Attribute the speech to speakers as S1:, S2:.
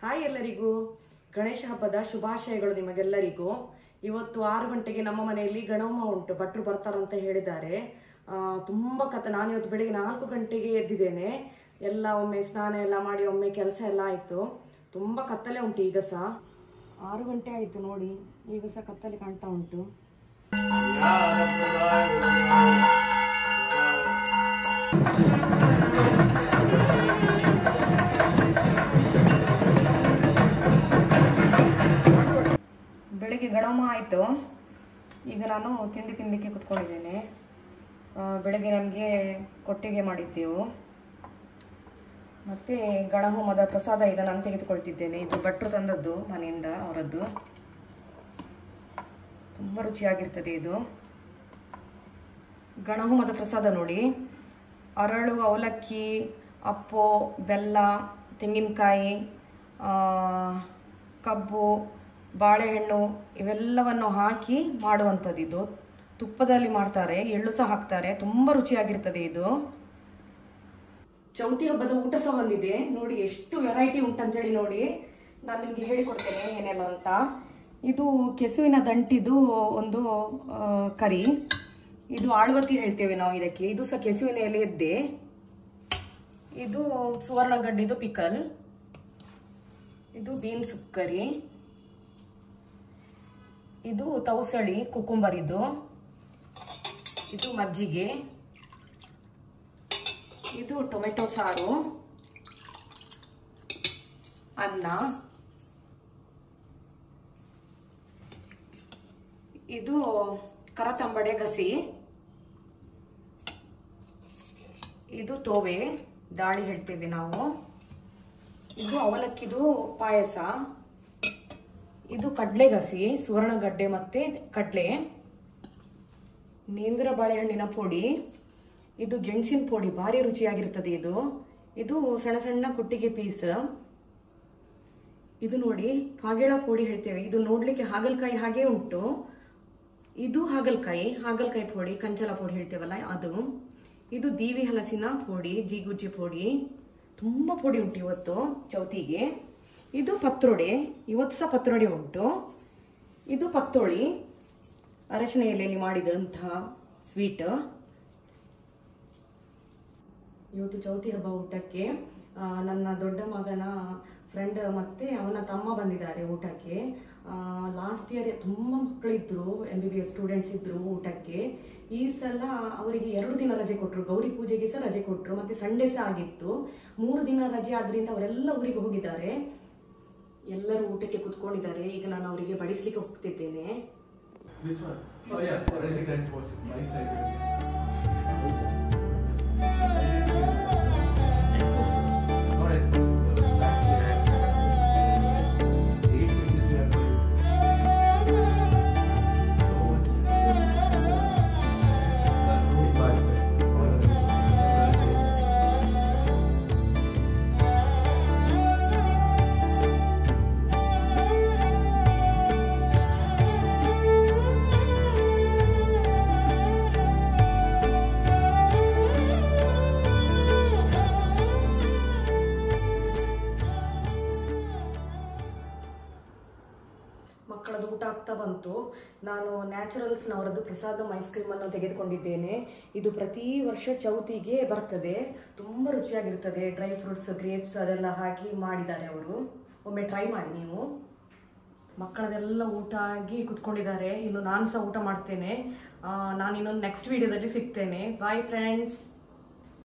S1: Hi ಎಲ್ಲರಿಗೂ. ಗಣೇಶ ಹಬ್ಬದ ಶುಭಾಶಯಗಳು ನಿಮಗೆಲ್ಲರಿಗೂ. ಇವತ್ತು ಆರು ಗಂಟೆಗೆ ನಮ್ಮ ಮನೆಯಲ್ಲಿ ಗಣೋಮ ಉಂಟು. ಭಟ್ರು ಬರ್ತಾರಂತ ಹೇಳಿದ್ದಾರೆ. ತುಂಬ ಕತೆ ನಾನು ಇವತ್ತು ಬೆಳಿಗ್ಗೆ ನಾಲ್ಕು ಗಂಟೆಗೆ ಎದ್ದಿದ್ದೇನೆ. ಎಲ್ಲ ಒಮ್ಮೆ ಸ್ನಾನ ಎಲ್ಲ ಮಾಡಿ ಒಮ್ಮೆ ಕೆಲಸ ಎಲ್ಲ ಆಯಿತು. ತುಂಬ ಕತ್ತಲೆ ಉಂಟು ಈಗ ಸಹ. ಆರು ಗಂಟೆ ಆಯಿತು ನೋಡಿ. ಈಗ ಸಹ ಕತ್ತಲೆ ಕಾಣ್ತಾ ಉಂಟು. ಬೆಳಿಗ್ಗೆ ಆಯಿತು. ಈಗ ನಾನು ತಿಂಡಿ ತಿನ್ನಲಿಕ್ಕೆ ಕುತ್ಕೊಂಡಿದ್ದೇನೆ. ಬೆಳಗ್ಗೆ ನಮಗೆ ಕೊಟ್ಟಿಗೆ ಮಾಡಿದ್ದೆವು. ಮತ್ತು ಗಣಹೋಮದ ಪ್ರಸಾದ ಈಗ ನಾನು ತೆಗೆದುಕೊಳ್ತಿದ್ದೇನೆ. ಇದು ಭಟ್ರು ತಂದದ್ದು, ಮನೆಯಿಂದ ಅವರದ್ದು. ತುಂಬ ರುಚಿಯಾಗಿರ್ತದೆ ಇದು. ಗಣಹೋಮದ ಪ್ರಸಾದ ನೋಡಿ. ಅರಳು, ಅವಲಕ್ಕಿ, ಅಪ್ಪು, ಬೆಲ್ಲ, ತೆಂಗಿನಕಾಯಿ ಕಬ್ಬು ಬಾಳೆಹಣ್ಣು ಇವೆಲ್ಲವನ್ನು ಹಾಕಿ ಮಾಡುವಂಥದ್ದು ಇದು. ತುಪ್ಪದಲ್ಲಿ ಮಾಡ್ತಾರೆ, ಎಳ್ಳು ಸಹ ಹಾಕ್ತಾರೆ. ತುಂಬ ರುಚಿಯಾಗಿರ್ತದೆ ಇದು. ಚೌತಿ ಹಬ್ಬದ ಊಟ ಸಹ ಬಂದಿದೆ. ನೋಡಿ, ಎಷ್ಟು ವೆರೈಟಿ ಉಂಟಂತೇಳಿ ನೋಡಿ. ನಾನು ನಿಮಗೆ ಹೇಳಿಕೊಡ್ತೇನೆ ಏನೆಲ್ಲ ಅಂತ. ಇದು ಕೆಸುವಿನ ದಂಟಿದು ಒಂದು ಕರಿ. ಇದು ಆಳ್ವತಿ ಹೇಳ್ತೇವೆ ನಾವು ಇದಕ್ಕೆ. ಇದು ಸಹ ಕೆಸುವಿನ ಎಲೆಯದ್ದೇ ಇದು ಸುವರ್ಣಗಡ್ಡಿದು ಪಿಕಲ್. ಇದು ಬೀನ್ಸ್ ಕರಿ. ಇದು ತೌಸಳಿ ಕುಕುಂಬರಿದು. ಇದು ಇದು ಮಜ್ಜಿಗೆ. ಇದು ಟೊಮೆಟೊ ಸಾರು. ಅನ್ನ. ಇದು ಕರತಂಬಡೆ ಗಸಿ. ಇದು ತೋವೆ, ದಾಳಿ ಹೇಳ್ತೇವೆ ನಾವು. ಇದು ಅವಲಕ್ಕಿದು ಪಾಯಸ. ಇದು ಕಡಲೆಗಸಿ, ಸುವರ್ಣಗಡ್ಡೆ ಮತ್ತೆ ಕಡಲೆ. ನೇಂದ್ರ ಬಾಳೆಹಣ್ಣಿನ ಪುಡಿ. ಇದು ಗೆಣಸಿನ ಪುಡಿ, ಭಾರಿ ರುಚಿಯಾಗಿರ್ತದೆ ಇದು. ಇದು ಸಣ್ಣ ಸಣ್ಣ ಕುಟ್ಟಿಗೆ ಪೀಸ್. ಇದು ನೋಡಿ ಕಾಗೆಳ ಪುಡಿ ಹೇಳ್ತೇವೆ. ಇದು ನೋಡಲಿಕ್ಕೆ ಹಾಗಲಕಾಯಿ ಹಾಗೆ ಉಂಟು. ಇದು ಹಾಗಲಕಾಯಿ ಹಾಗಲಕಾಯಿ ಪುಡಿ, ಕಂಚಲ ಪುಡಿ ಹೇಳ್ತೇವಲ್ಲ ಅದು. ಇದು ದೀವಿ ಹಲಸಿನ ಪುಡಿ, ಜೀಗುಜ್ಜಿ ಪುಡಿ. ತುಂಬ ಪುಡಿ ಉಂಟು ಇವತ್ತು ಚೌತಿಗೆ. ಇದು ಪತ್ರೊಡೆ, ಇವತ್ತು ಸಹ ಪತ್ರೊಡೆ ಉಂಟು. ಇದು ಪತ್ತೋಳಿ, ಅರಶಿನ ಎಲೆಯಲ್ಲಿ ಮಾಡಿದಂತಹ ಸ್ವೀಟ್. ಇವತ್ತು ಚೌತಿ ಹಬ್ಬ ಊಟಕ್ಕೆ ನನ್ನ ದೊಡ್ಡ ಮಗನ ಫ್ರೆಂಡ್ ಮತ್ತೆ ಅವನ ತಮ್ಮ ಬಂದಿದ್ದಾರೆ ಊಟಕ್ಕೆ. ಲಾಸ್ಟ್ ಇಯರ್ ತುಂಬ ಮಕ್ಕಳಿದ್ರು M B B S students ಇದ್ರು ಊಟಕ್ಕೆ. ಈ ಸಲ ಅವರಿಗೆ ಎರಡು ದಿನ ರಜೆ ಕೊಟ್ಟರು ಗೌರಿ ಪೂಜೆಗೆ ಸಹ ರಜೆ ಕೊಟ್ಟರು ಮತ್ತೆ ಸಂಡೇ ಸಹ ಆಗಿತ್ತು. ಮೂರು ದಿನ ರಜೆ ಆದ್ರಿಂದ ಅವರೆಲ್ಲ ಊರಿಗೆ ಹೋಗಿದ್ದಾರೆ. ಎಲ್ಲರೂ ಊಟಕ್ಕೆ ಕುತ್ಕೊಂಡಿದ್ದಾರೆ. ಈಗ ನಾನು ಅವರಿಗೆ ಬಡಿಸ್ಲಿಕ್ಕೆ ಹೋಗ್ತಿದ್ದೇನೆ. ಮಕ್ಕಳದ್ದು ಊಟ ಆಗ್ತಾ ಬಂತು. ನಾನು ನ್ಯಾಚುರಲ್ಸ್ನವರದ್ದು ಪ್ರಸಾದ ಐಸ್ ಕ್ರೀಮನ್ನು ತೆಗೆದುಕೊಂಡಿದ್ದೇನೆ. ಇದು ಪ್ರತಿ ವರ್ಷ ಚೌತಿಗೆ ಬರ್ತದೆ. ತುಂಬ ರುಚಿಯಾಗಿರ್ತದೆ ಡ್ರೈ ಫ್ರೂಟ್ಸ್, ಗ್ರೇಪ್ಸ್ ಅದೆಲ್ಲ ಹಾಕಿ ಮಾಡಿದ್ದಾರೆ ಅವರು. ಒಮ್ಮೆ ಟ್ರೈ ಮಾಡಿ ನೀವು. ಮಕ್ಕಳದೆಲ್ಲ ಊಟ ಆಗಿ ಕುತ್ಕೊಂಡಿದ್ದಾರೆ. ಇನ್ನು ನಾನು ಸಹ ಊಟ ಮಾಡ್ತೇನೆ. ನಾನು ಇನ್ನೊಂದು ನೆಕ್ಸ್ಟ್ ವಿಡಿಯೋದಲ್ಲಿ ಸಿಗ್ತೇನೆ. Bye friends